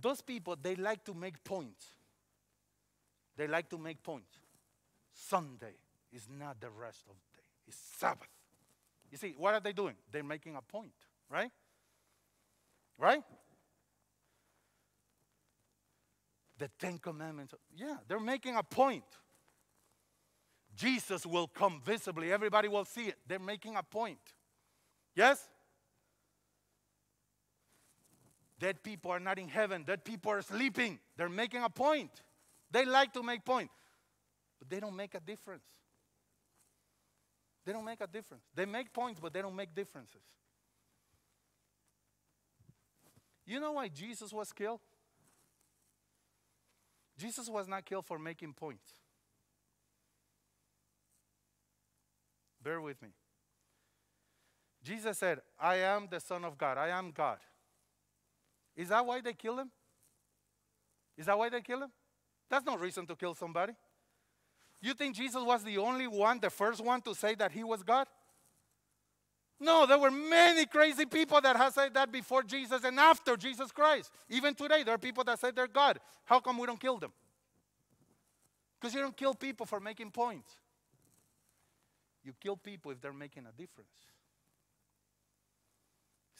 Those people, they like to make points. They like to make points. Sunday is not the rest of the day, it's Sabbath. You see, what are they doing? They're making a point, right? Right? The Ten Commandments. Yeah, they're making a point. Jesus will come visibly. Everybody will see it. They're making a point. Yes? Dead people are not in heaven. Dead people are sleeping. They're making a point. They like to make point, but they don't make a difference. They don't make a difference. They make points, but they don't make differences. You know why Jesus was killed? Jesus was not killed for making points. Bear with me. Jesus said, I am the Son of God. I am God. Is that why they killed him? Is that why they killed him? That's no reason to kill somebody. You think Jesus was the only one, the first one to say that he was God? No, there were many crazy people that have said that before Jesus and after Jesus Christ. Even today, there are people that say they're God. How come we don't kill them? Because you don't kill people for making points. You kill people if they're making a difference.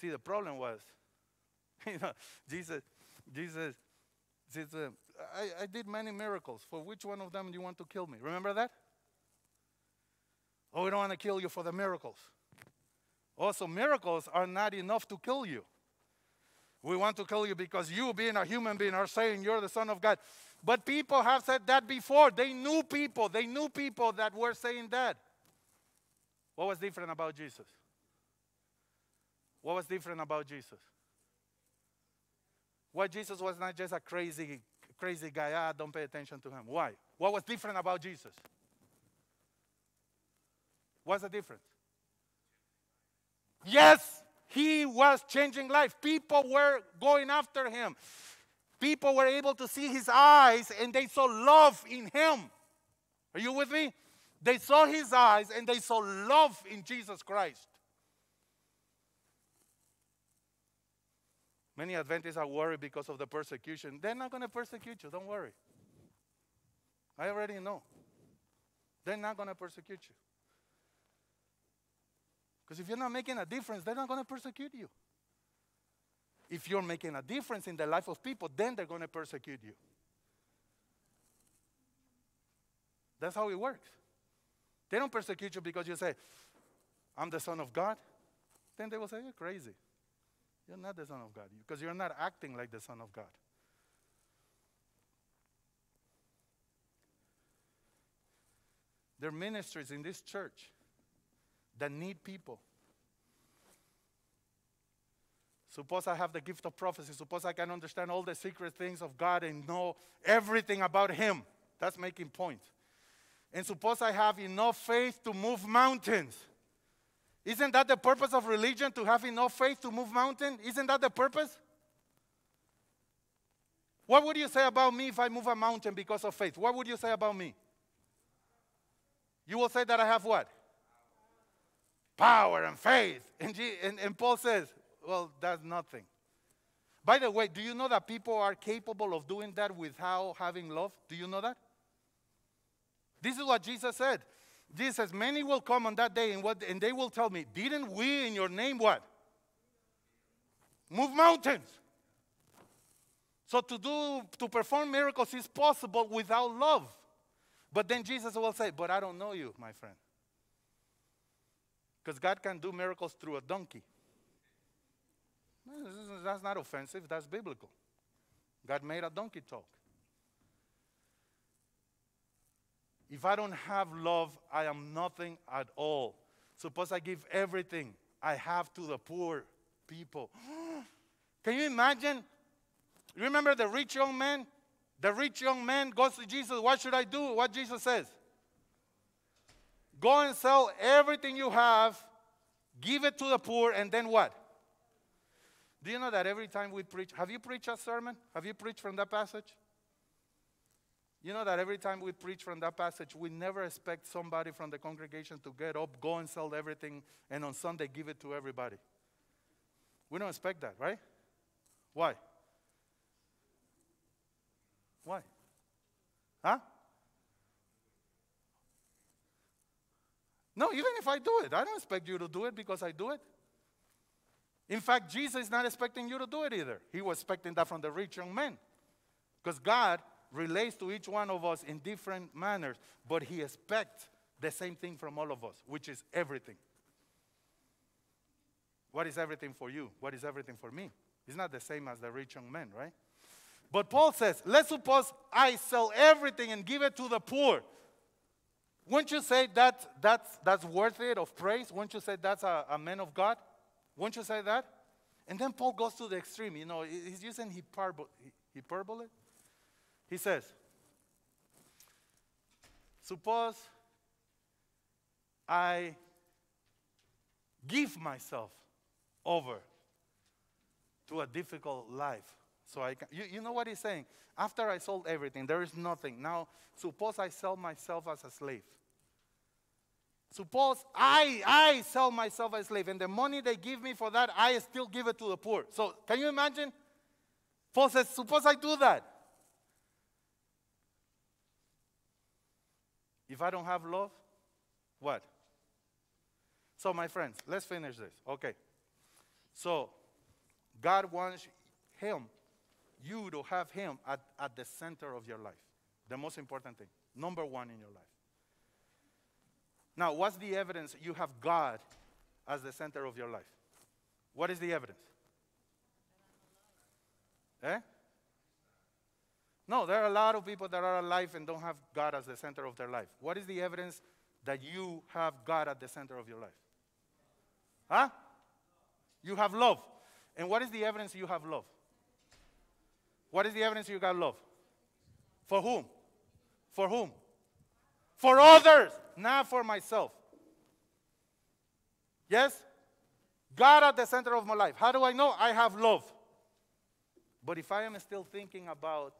See, the problem was, *laughs* you know, Jesus, Jesus uh, I, I did many miracles. For which one of them do you want to kill me? Remember that? Oh, we don't want to kill you for the miracles. Also, miracles are not enough to kill you. We want to kill you because you, being a human being, are saying you're the Son of God. But people have said that before. They knew people. They knew people that were saying that. What was different about Jesus? What was different about Jesus? Why Jesus was not just a crazy, crazy guy. Ah, don't pay attention to him. Why? What was different about Jesus? What's the difference? Yes, he was changing life. People were going after him. People were able to see his eyes and they saw love in him. Are you with me? They saw his eyes and they saw love in Jesus Christ. Many Adventists are worried because of the persecution. They're not going to persecute you, don't worry. I already know. They're not going to persecute you. Because if you're not making a difference, they're not going to persecute you. If you're making a difference in the life of people, then they're going to persecute you. That's how it works. They don't persecute you because you say, I'm the Son of God. Then they will say, You're crazy. You're not the Son of God because you're not acting like the Son of God. There are ministries in this church that need people. Suppose I have the gift of prophecy. Suppose I can understand all the secret things of God and know everything about Him. That's making points. And suppose I have enough faith to move mountains. Isn't that the purpose of religion to have enough faith to move mountains? Isn't that the purpose? What would you say about me if I move a mountain because of faith? What would you say about me? You will say that I have what? Power and faith. And, and, and Paul says, well, that's nothing. By the way, do you know that people are capable of doing that without having love? Do you know that? This is what Jesus said. Jesus says, Many will come on that day and, what, and they will tell me, Didn't we in your name what? Move mountains. So to do to perform miracles is possible without love. But then Jesus will say, But I don't know you, my friend. Because God can do miracles through a donkey. That's not offensive, that's biblical. God made a donkey talk. If I don't have love, I am nothing at all. Suppose I give everything I have to the poor people. *gasps* Can you imagine? Remember the rich young man? The rich young man goes to Jesus, What should I do? What Jesus says? Go and sell everything you have, give it to the poor, and then what? Do you know that every time we preach, have you preached a sermon? Have you preached from that passage? You know that every time we preach from that passage, we never expect somebody from the congregation to get up, go and sell everything, and on Sunday give it to everybody. We don't expect that, right? Why? Why? Huh? No, even if I do it, I don't expect you to do it because I do it. In fact, Jesus is not expecting you to do it either. He was expecting that from the rich young man. Because God relates to each one of us in different manners, but He expects the same thing from all of us, which is everything. What is everything for you? What is everything for me? It's not the same as the rich young man, right? But Paul says, let's suppose I sell everything and give it to the poor. Wouldn't you say that that's, that's worth it of praise? Wouldn't you say that's a, a man of God? Wouldn't you say that? And then Paul goes to the extreme. You know, he's using hyperbole. hyperbole. He says, Suppose I give myself over to a difficult life. So I can, you, you know what he's saying? After I sold everything, there is nothing. Now, suppose I sell myself as a slave. Suppose I, I sell myself as a slave, and the money they give me for that, I still give it to the poor. So, can you imagine? Paul says, suppose I do that. If I don't have love, what? So, my friends, let's finish this. Okay. So, God wants Him, you to have Him at, at the center of your life. The most important thing. Number one in your life. Now, what's the evidence you have God as the center of your life? What is the evidence? Eh? No, there are a lot of people that are alive and don't have God as the center of their life. What is the evidence that you have God at the center of your life? Huh? You have love. And what is the evidence you have love? What is the evidence you got love? For whom? For whom? For others, not for myself. Yes? God at the center of my life. How do I know? I have love. But if I am still thinking about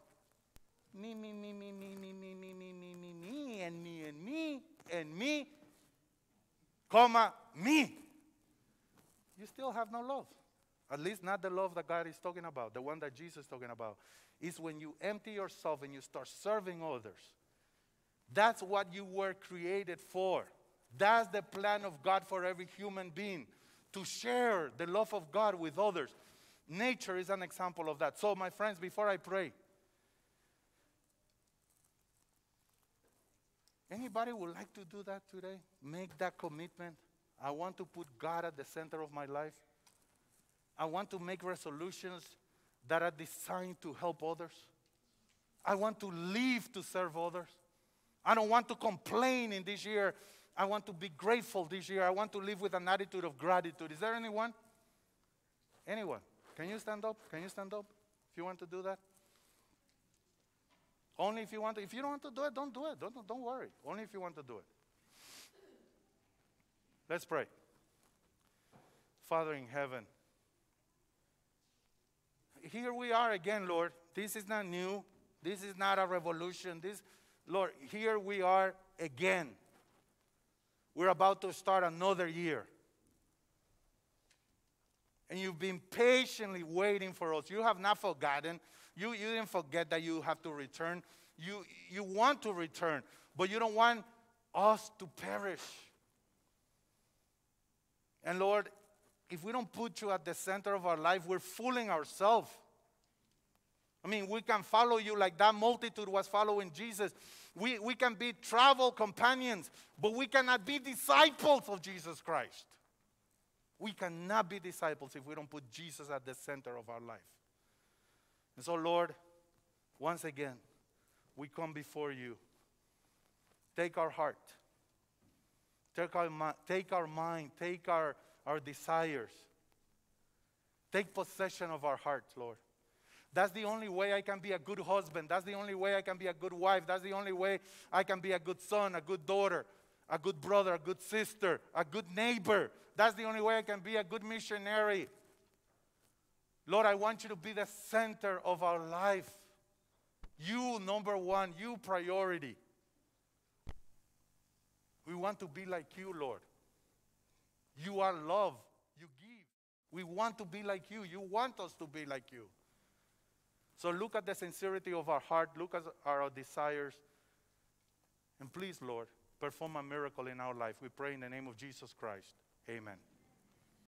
me, me, me, me, me, me, me, me, me, me, me, me, and me, and me, and me, comma, me, you still have no love. At least not the love that God is talking about, the one that Jesus is talking about. Is when you empty yourself and you start serving others. That's what you were created for. That's the plan of God for every human being to share the love of God with others. Nature is an example of that. So, my friends, before I pray, anybody would like to do that today? Make that commitment. I want to put God at the center of my life. I want to make resolutions that are designed to help others. I want to live to serve others. I don't want to complain in this year. I want to be grateful this year. I want to live with an attitude of gratitude. Is there anyone? Anyone? Can you stand up? Can you stand up if you want to do that? Only if you want to. If you don't want to do it, don't do it. Don't, don't worry. Only if you want to do it. Let's pray. Father in heaven, here we are again, Lord. This is not new. This is not a revolution. This, Lord, here we are again. We're about to start another year. And you've been patiently waiting for us. You have not forgotten. You, you didn't forget that you have to return. You, you want to return, but you don't want us to perish. And Lord, if we don't put you at the center of our life, we're fooling ourselves. I mean, we can follow you like that multitude was following Jesus. We, we can be travel companions, but we cannot be disciples of Jesus Christ. We cannot be disciples if we don't put Jesus at the center of our life. And so, Lord, once again, we come before you. Take our heart, take our, take our mind, take our, our desires. Take possession of our hearts, Lord. That's the only way I can be a good husband. That's the only way I can be a good wife. That's the only way I can be a good son, a good daughter, a good brother, a good sister, a good neighbor. That's the only way I can be a good missionary. Lord, I want you to be the center of our life. You, number one, you, priority. We want to be like you, Lord. You are love. You give. We want to be like you. You want us to be like you. So look at the sincerity of our heart, look at our desires. And please, Lord, perform a miracle in our life. We pray in the name of Jesus Christ. Amen.